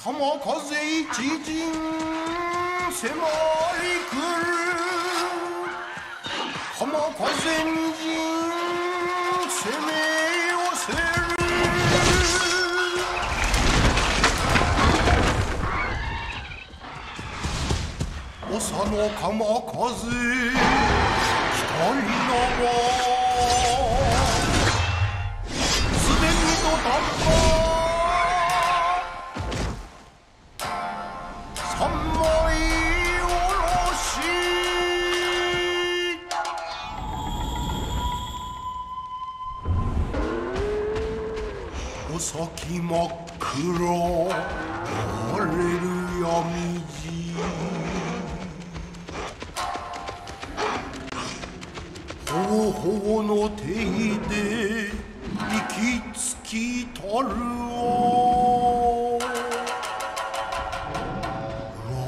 浜風一陣迫り来る浜風に陣攻め寄せる長の鎌風北先真っ黒荒れる闇路ほうほうの手で息つきたるわ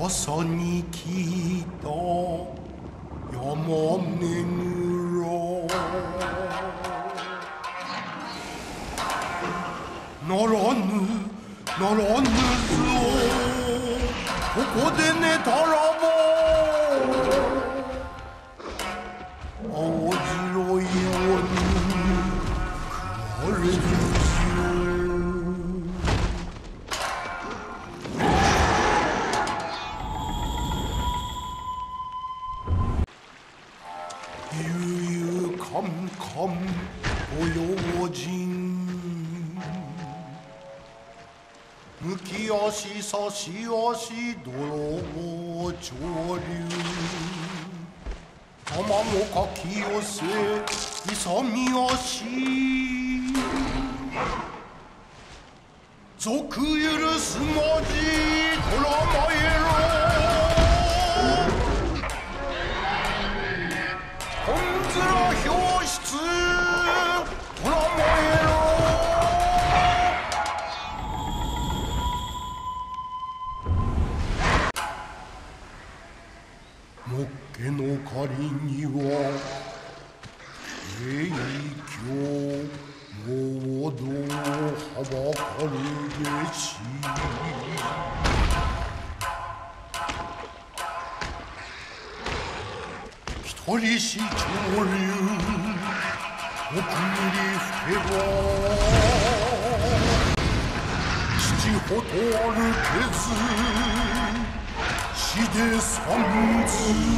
噂に聞いた山根村ならぬならぬぞここで寝たらば青白いように食われるぞ悠々カンカンご用心浮き足差し足泥棒潮流卵かき寄せ勇み足賊許すまじとらまえもっけの狩りには影響合同はばかるべし一人し潮流奥に吹けば父ほとあるけず死で三通